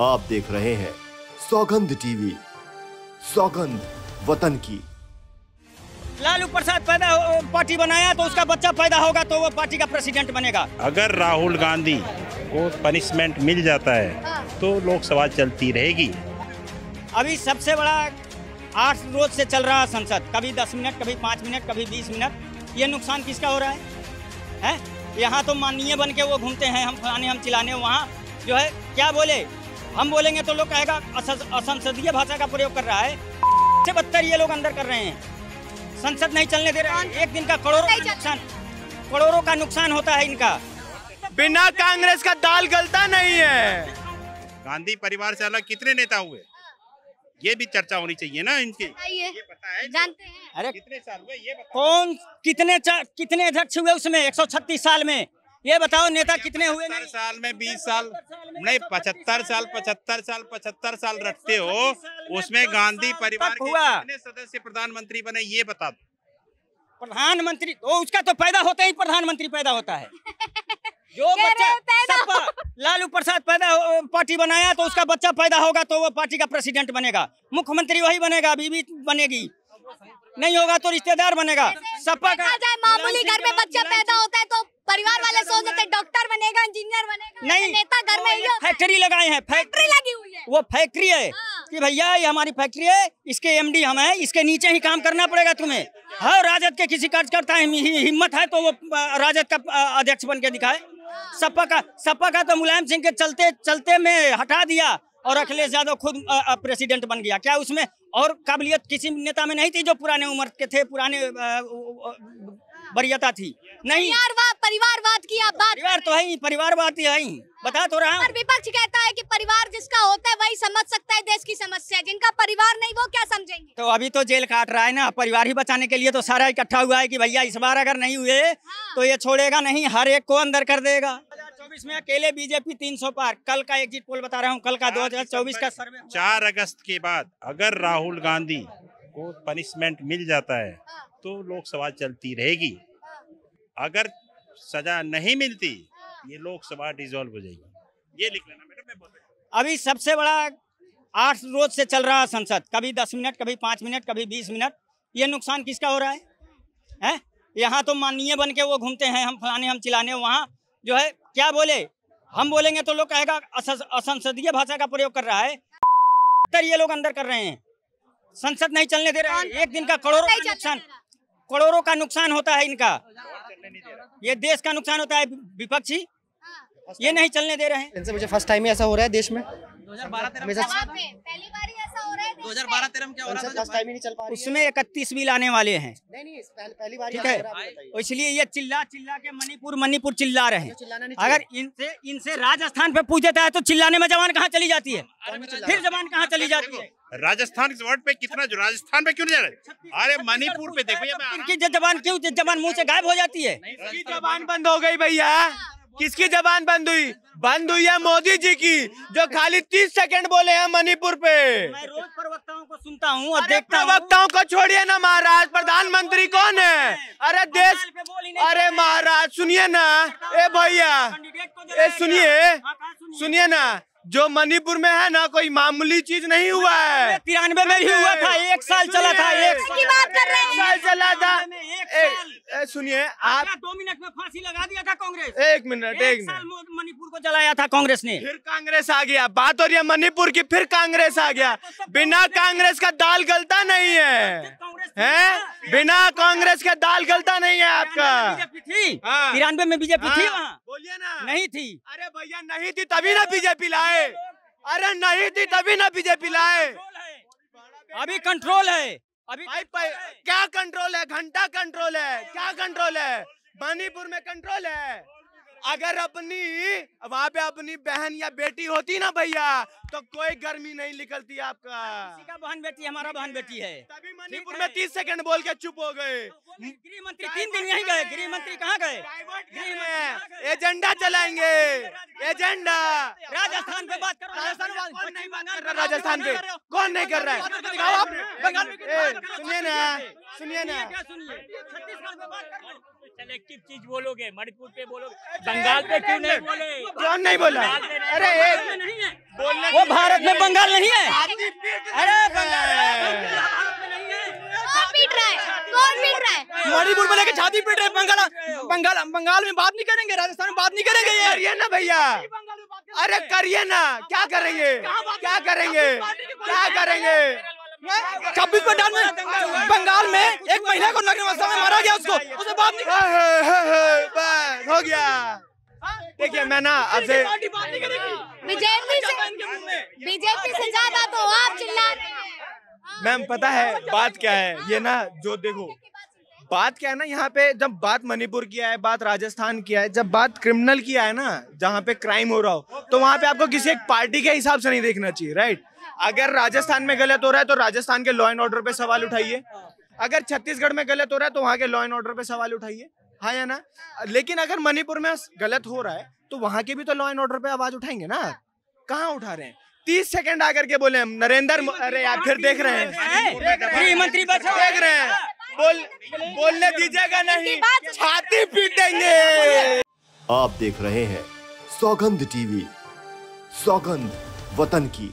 आप देख रहे हैं सौगंध टीवी सौगंध वतन की। लालू प्रसाद पैदा पार्टी बनाया तो उसका बच्चा पैदा होगा तो वो पार्टी का प्रेसिडेंट बनेगा। अगर राहुल गांधी को पनिशमेंट मिल जाता है तो लोकसभा चलती रहेगी। अभी सबसे बड़ा आठ रोज से चल रहा है संसद कभी दस मिनट कभी पाँच मिनट कभी बीस मिनट ये नुकसान किसका हो रहा है? हैं? यहाँ तो माननीय बन के वो घूमते हैं हम फलाने हम चिलाने वहाँ जो है क्या बोले? हम बोलेंगे तो लोग कहेगा असंसदीय भाषा का प्रयोग कर रहा है। से बदतर ये लोग अंदर कर रहे हैं। संसद नहीं चलने दे रहे हैं। एक दिन का करोड़ों का नुकसान करोड़ों का नुकसान होता है इनका। बिना कांग्रेस का दाल गलता नहीं है। गांधी परिवार से अलग कितने नेता हुए? ये भी चर्चा होनी चाहिए ना इनकी। ये पता है जानते हैं। अरे कितने साल हुए ये कौन कितने कितने अध्यक्ष हुए उसमें? 136 साल में। ये बताओ नेता कितने हुए पचहत्तर नहीं? साल में बीस साल नहीं पचहत्तर साल पचहत्तर साल पचहत्तर साल रखते हो। उसमें गांधी परिवार के सदस्य प्रधानमंत्री बने ये बता दो। प्रधानमंत्री ओ उसका तो पैदा होता ही प्रधानमंत्री पैदा होता है। जो बच्चा लालू प्रसाद पैदा पार्टी बनाया तो उसका बच्चा पैदा होगा तो वो पार्टी का प्रेसिडेंट बनेगा। मुख्यमंत्री वही बनेगा बीबी बनेगी। नहीं होगा तो रिश्तेदार बनेगा। सपा का मामूली घर में बच्चा पैदा होता है तो परिवार वाले सोच देते हैं, डॉक्टर बनेगा इंजीनियर बनेगा नहीं नेता घर में ही है। फैक्ट्री लगाए हैं फैक्ट्री लगी हुई है। वो फैक्ट्री है। हाँ। कि भैया ये हमारी फैक्ट्री है इसके एमडी हम हैं इसके नीचे ही काम करना पड़ेगा तुम्हें। हाँ। राजद के किसी कार्यकर्ता हिम्मत है तो वो राजद का अध्यक्ष बन के दिखाए। सपा का सपा का तो मुलायम सिंह के चलते चलते में हटा दिया और अखिलेश यादव खुद प्रेसिडेंट बन गया। क्या उसमें और काबिलियत किसी नेता में नहीं थी जो पुराने उम्र के थे पुराने वरीयता थी नहीं। परिवारवाद परिवारवाद की आप बात परिवार तो है ही परिवारवाद ही है। ही बता तो रहा हूँ। पर विपक्ष कहता है कि परिवार जिसका होता है वही समझ सकता है देश की समस्या। जिनका परिवार नहीं वो क्या समझेंगे? तो अभी तो जेल काट रहा है ना। परिवार ही बचाने के लिए तो सारा इकट्ठा हुआ है कि भैया इस बार अगर नहीं हुए हाँ। तो ये छोड़ेगा नहीं हर एक को अंदर कर देगा। 2024 में अकेले बीजेपी 300 पार। कल का एग्जिट पोल बता रहा हूँ कल का 2024 का सर्वे चार अगस्त के बाद अगर राहुल गांधी को पनिशमेंट मिल जाता है। तो लोकसभा चलती रहेगी। अगर सजा नहीं मिलती, ये लोकसभा डिसॉल्व हो जाएगी। ये लिख लेना मैडम, मैं बोल अभी सबसे बड़ा आठ रोज से चल रहा है संसद, कभी दस मिनट, कभी पाँच मिनट, कभी बीस मिनट, ये नुकसान किसका हो रहा है? हैं? यहाँ तो माननीय बन के वो घूमते हैं, हम फलाने, हम चिलाने वहाँ जो है, क्या बोले? हम बोलेंगे तो लोग कहेगा असंसदीय भाषा का प्रयोग कर रहा है। तर ये लोग अंदर कर रहे हैं। संसद नहीं चलने दे रहे एक दिन का करोड़ों का नुकसान। करोड़ों का नुकसान होता है इनका। ये देश का नुकसान होता है विपक्षी। ये नहीं चलने दे रहे हैं। इनसे मुझे फ़र्स्ट टाइम ही ऐसा हो रहा है देश में। हमेशा जवाब में पहली बार ही ऐसा हो रहा है देश में। टाइम ही नहीं चल पा रही उसमें इकतीस बिल आने वाले हैं। नहीं नहीं पहली, पहली बार ठीक है? हो है, इसलिए ये चिल्ला चिल्ला के मणिपुर मणिपुर चिल्ला रहे हैं। अगर इनसे इनसे राजस्थान पे पूछ देता है तो चिल्लाने में जवान कहाँ चली जाती है? फिर जवान कहाँ चली जाती है? राजस्थान इस वर्ड पे कितना जो राजस्थान पे क्यों नहीं जा रहे? अरे मणिपुर पे देखो ये मैं इनकी जबान क्यों जबान मुँह से गायब हो जाती है? किसकी जबान बंद हो गई भैया? किसकी जबान बंद हुई? बंद हुई है मोदी जी की जो खाली तीस सेकंड बोले हैं मणिपुर पे। मैं रोज प्रवक्ताओं को सुनता हूँ और देखता प्रवक्ताओं को छोड़िए ना महाराज प्रधानमंत्री कौन है? अरे देश अरे महाराज सुनिए ना। ए भैया ए सुनिए। हाँ, हाँ, सुनिए ना। जो मणिपुर में है ना कोई मामूली चीज़ नहीं हुआ है। तिरानवे में भी हुआ था एक साल चला था एक सुनिए, साल की बात कर रहे हैं। साल चला था। सुनिए आप दो मिनट में फांसी लगा दिया था कांग्रेस। एक मिनट एक एक मिनट। साल मणिपुर को चलाया था कांग्रेस ने। फिर कांग्रेस आ गया। बात हो रही है मणिपुर की फिर कांग्रेस आ गया। बिना कांग्रेस का दाल गलता नहीं है। हैं? बिना कांग्रेस का दाल गलता नहीं है आपका। बीजेपी थी। हाँ। तिरानवे में बीजेपी थी हाँ, वहाँ। बोलिए ना। नहीं थी। अरे भैया नहीं थी तभी ना बीजेपी लाए। अरे नहीं थी तभी ना बीजेपी लाए। अभी कंट्रोल है। अभी भाई पर, क्या कंट्रोल है? घंटा कंट्रोल है। क्या कंट्रोल है? मणिपुर में कंट्रोल है। अगर अपनी वहाँ पे अपनी बहन या बेटी होती ना भैया तो कोई गर्मी नहीं निकलती आपका। किसी का बहन बेटी हमारा बहन बेटी है। तभी मणिपुर में तीस सेकंड बोल के चुप हो गए। गृह मंत्री तीन दिन यहीं गए। गृह मंत्री कहाँ गए? एजेंडा चलाएँगे। एजेंडा। राजस्थान पे बात करो। राजस्थान कौन कौन नहीं पश्चिम बात बंगाल कर रहा राजस्थान पे कौन नहीं कर रहा है? सुनिए ना सुनिए ना। क्या सुनिए। छत्तीसगढ़ पे बात कर लो सेलेक्टिव चीज़ बोलोगे मणिपुर पे बोलोगे। बंगाल पे क्यों नहीं बोले? कौन नहीं बोला? अरे है। बोलने वो भारत में बंगाल नहीं है। छाती पीट रहे अरे बंगाल कौन पीट रहा है? कौन पीट रहा है? मणिपुर में लेके छाती पीट रहे बंगाल बंगाल बंगाल में बात नहीं करेंगे राजस्थान में बात नहीं करेंगे ये। करिए ना भैया। अरे करिए ना। क्या करेंगे? क्या करेंगे? क्या करेंगे? छब्बीस पंडाल में बंगाल में एक महिला को नग्न अवस्था में मारा गया उसको। उसे बात नहीं हे, हे, हे, हे, हो गया। देखिए मैं ना आपसे पार्टी बात नहीं करेगी बीजेपी से से ज़्यादा तो आप चिल्ला रहे हैं। मैम पता है बात क्या है ये ना जो देखो बात क्या है ना यहाँ पे जब बात मणिपुर की है बात राजस्थान की है जब बात क्रिमिनल की है ना जहाँ पे क्राइम हो रहा हो तो वहाँ पे आपको किसी एक पार्टी के हिसाब से नहीं देखना चाहिए राइट अगर राजस्थान में गलत हो रहा है तो राजस्थान के लॉ एंड ऑर्डर पे सवाल उठाइए। अगर छत्तीसगढ़ में गलत हो रहा है तो वहाँ के लॉ एंड ऑर्डर पे सवाल उठाइए। हाँ या ना? लेकिन अगर मणिपुर में गलत हो रहा है तो वहाँ के भी तो लॉ एंड ऑर्डर पे आवाज़ उठाएँगे ना। कहाँ उठा रहे हैं? तीस सेकंड आकर के बोले हम नरेंद्र अरे यार फिर देख रहे हैं। गृहमंत्री बचाओ देख रहे हैं। बोल बोलने दीजिएगा नहीं। छाती पीट देंगे आप देख रहे हैं सौगंध टीवी सौगंध वतन की।